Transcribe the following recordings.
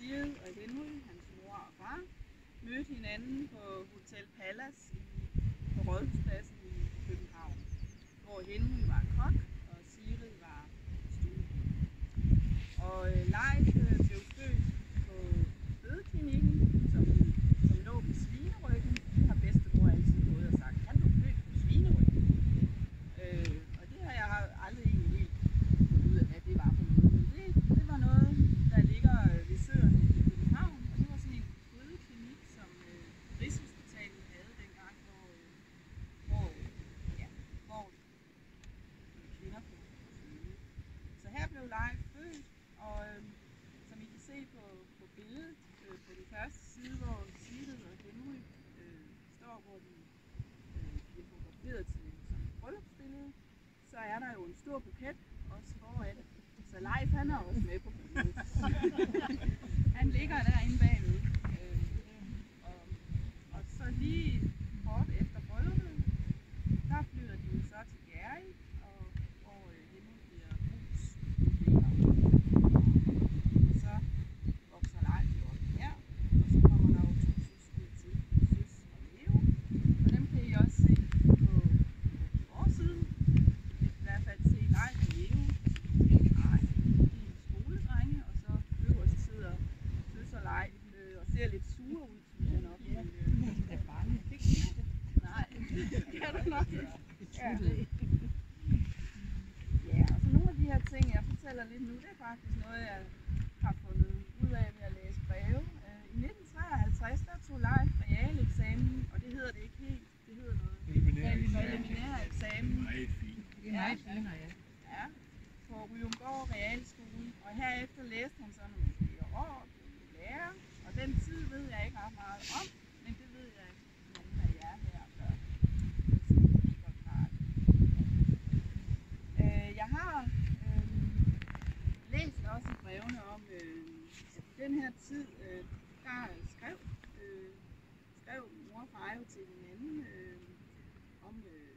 da og Henry, hans mor og far, mødte hinanden på Hotel Palace i, på Rådhuspladsen i København, hvor Henry var kok, og Siri var stue. Og øh, Leif øh, blev født på fødeklinikken, som, som lå på Svineryggen. Det har bedstemor altid gået og sagt, han blev født på Svineryggen. Øh, og det har jeg aldrig egentlig helt fundet ud af, hvad det var for noget. Men det, det var noget, der ligger øh, ved søerne i København, og det var sådan en fødeklinik, som øh, Rigshospitalet havde dengang, hvor, øh, hvor, ja, hvor kvinder kunne føde. Så her blev Leif født, og øh, som I kan se på, på billedet øh, på den første side, hvor Sigrid og Henry øh, står, hvor de øh, bliver fotograferet til som et bryllupsbillede, der er der jo en stor buket også foran. Så Leif han er også med på billedet. han ligger derinde bagved. Øh, og, og så lige kort efter brylluppet, der flytter de jo så til Gæring, og hvor øh, Henry bliver huslever. Så vokser Leif jo op her, og så kommer der jo to søskende til, Søs og Leo. Og dem kan I også se på, på forsiden. I hvert fald se Leif og Leo. Nej, de er skoledrenge, og så øverst sidder Søs og Leif øh, og ser lidt sure ud, synes jeg nok. Men, øh, Jeg er bange. Det. Nej, det kan du nok. Ja. Ja, og så nogle af de her ting, jeg fortæller lidt nu, det er faktisk noget, jeg har fundet ud af ved at læse breve. Øh, I 1953, der tog Leif realeksamen, og det hedder det ikke helt. Det hedder noget preliminær eksamen. Meget fint. Det er meget finere, ja. Ja, på Ryumgård Realskole. Og herefter læste han så nogle flere år, blev lærer. Og den tid ved jeg ikke ret meget om, men det ved jeg, at nogen af jer her gør. Øh, jeg har øh, læst også i brevene om, øh, at i den her tid, øh, der skrev, øh, skrev mor og far jo til hinanden øh, om øh,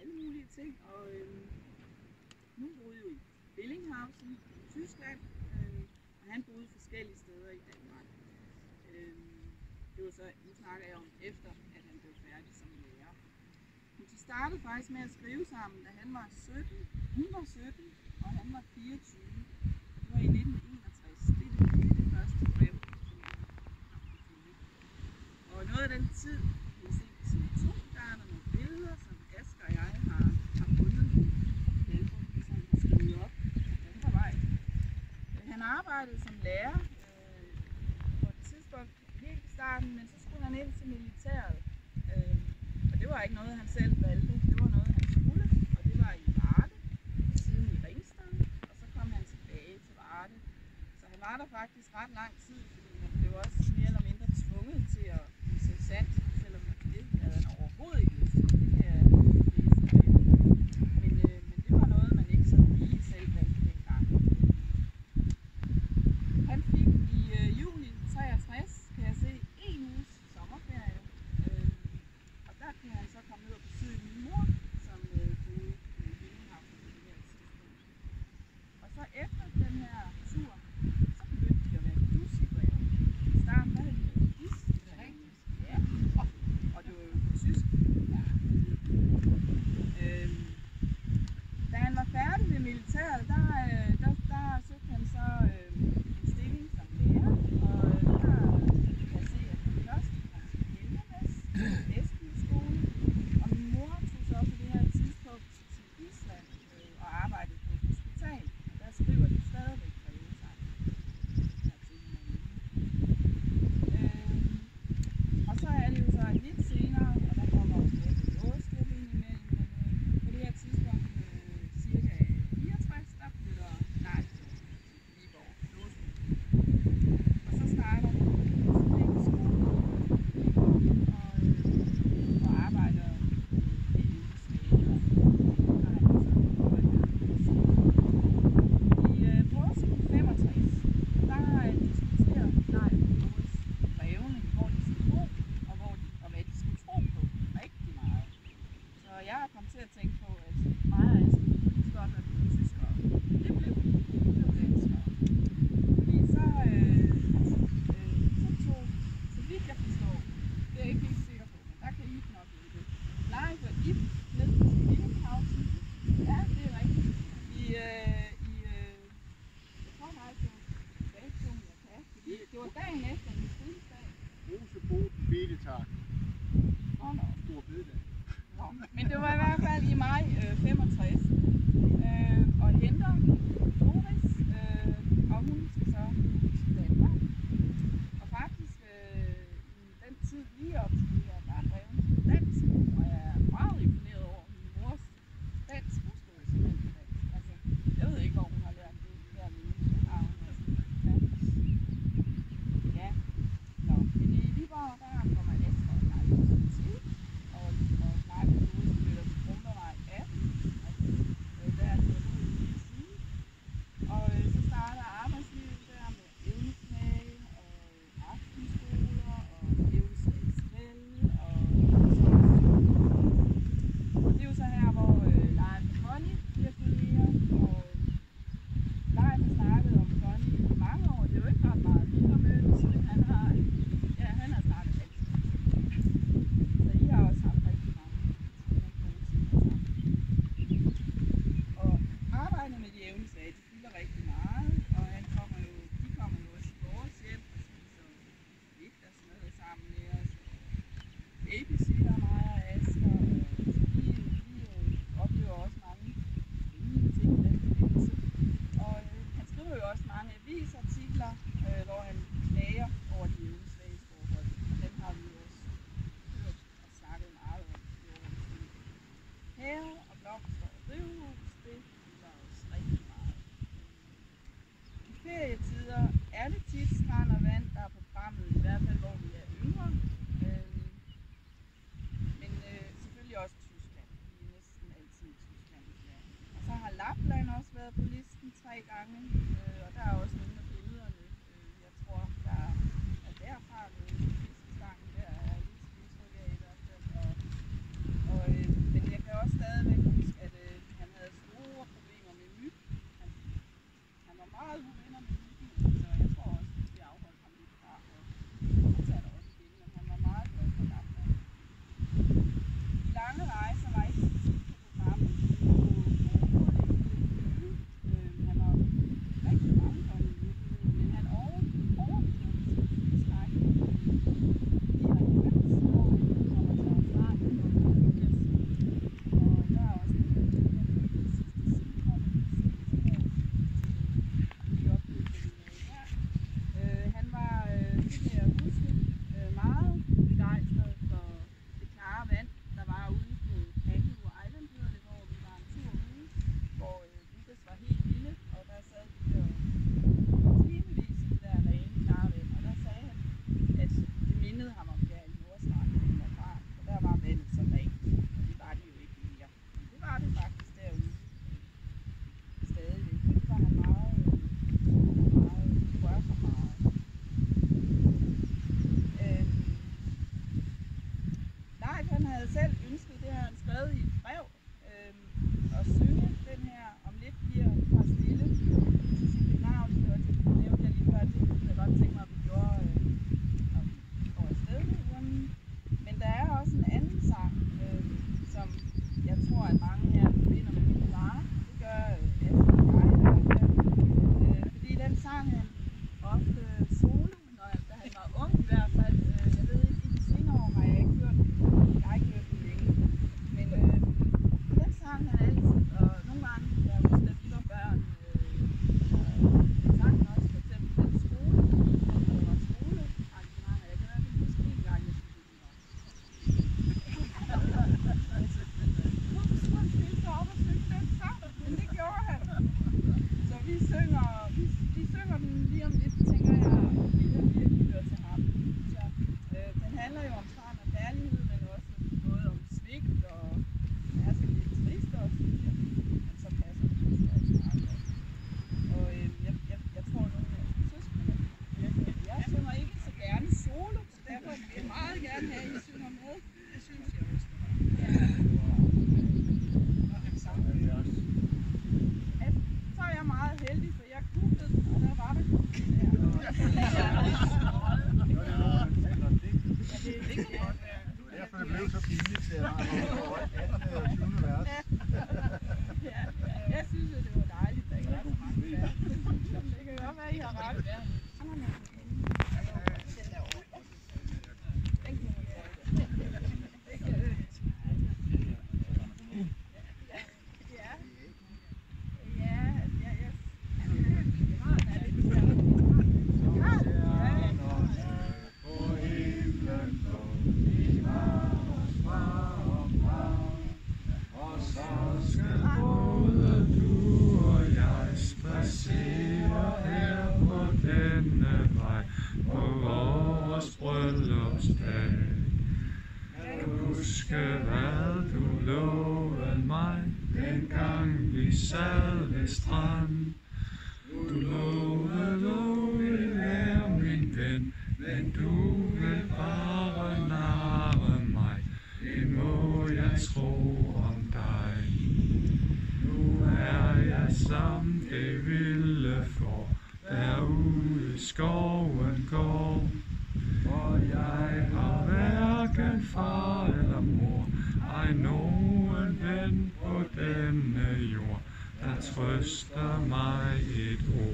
alle mulige ting. Og øh, nu boede jo i Billinghausen i Tyskland, øh, og han boede forskellige steder i Danmark. Det var så, nu snakker jeg om efter, at han blev færdig som lærer. Men de startede faktisk med at skrive sammen, da han var 17. Hun var 17, og han var 24. Det var i 1961. Det er det, det, er det første brev, som jeg har. Og noget af den tid, vi ser på side 2, der er der nogle billeder, som Asger og jeg har, har fundet i album, som han har skrevet op den her vej. Han arbejdede som lærer øh, på et tidspunkt helt i starten, men så skulle han ind til militæret. Øh, og det var ikke noget, han selv valgte. Det var noget, han skulle, og det var i Varde, siden i Ringsted, og så kom han tilbage til Varde. Så han var der faktisk ret lang tid, fordi han blev også mere eller mindre tvunget til at blive sandt, selvom det havde han overhovedet ikke lyst til. Det kan jeg læse i brevet. Men, øh, men det var noget, man ikke sådan lige selv valgte dengang. Han fik i øh, juli 63, kan jeg se, en uges sommerferie. Øh, og der kan han så komme ned og besøge min mor, som øh, boede i Lillehavn på det her tidspunkt. Og så efter den her tur, så begyndte de at være dus i brevet. I starten der havde de været dis. Ja, og det var jo på tysk. Ja. Øhm, da han var færdig med militæret, der, øh, der, der søgte han så øh, en stilling som lærer, og øh, der kan jeg se, at han først var i Hellemas, Esbjerg skole, og min mor tog så på det her tidspunkt til Island øh, og arbejdede på et hospital. Og der skriver de stadigvæk breve sammen. her til hinanden. Øhm, og så er det jo så lidt senere, og der kommer også noget med jordskub ind imellem, men øh, på det her tidspunkt, øh, cirka 64, der flytter nej til Viborg, Låsby. Og så starter han på skole og, øh, og arbejder i Sverige. Der er han så arbejdet. I øh, påsken 65, der øh, diskuterer nej Moritz brevene, hvor de skal bo, og, hvor de, og hvad de skal tro på rigtig meget. Så jeg er Midtjylland også været på listen tre gange, øh, og der er også nogle af billederne, øh, jeg tror, der er derfra noget fiskestangen, der er lidt udtryk af i hvert fald. Og, og, øh, men jeg kan også stadigvæk 哎呦！Yeah. som det vilde får, derude i skoven går. Og jeg har hverken far eller mor, ej nogen ven på denne jord, der trøster mig et ord.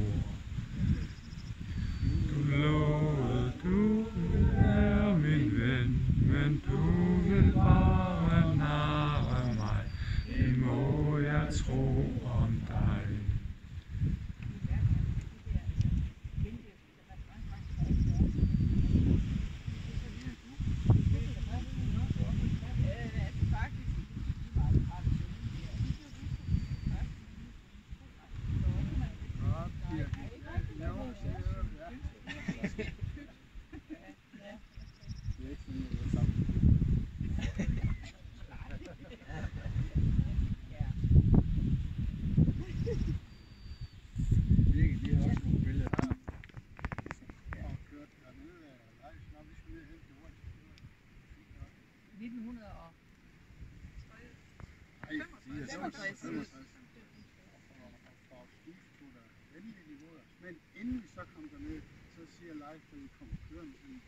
Men inden vi så kom derned, så siger Leif, at vi kommer kørende sådan,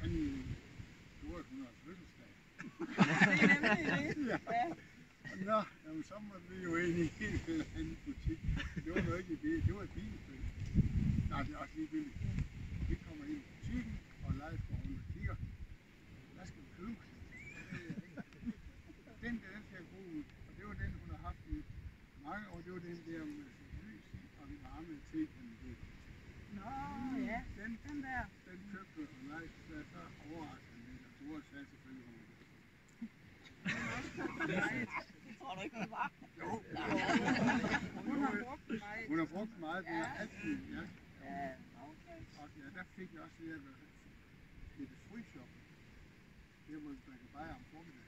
fanden, du har 100 fødselsdag. det er nemlig Nå, jamen, så måtte vi jo ind i en eller anden butik. Det var jo ikke i bil, det var i bilfødsel. Nej, det er også ligegyldigt. Vi kommer ind i butikken, og Leif går mange år. Det var den der med lys og varme til den ved. Nå, ja. Den, Den der. den købte og Leif, så så overraskede han lidt. Og Dora sagde selvfølgelig, hun var Tror du ikke, hun var? Jo, Hun har brugt den meget. hun har brugt meget. Det er altid, ja. Ja, okay. Og ja, der fik jeg også det der, det er shop. Det hvor du drikker bajer om formiddagen.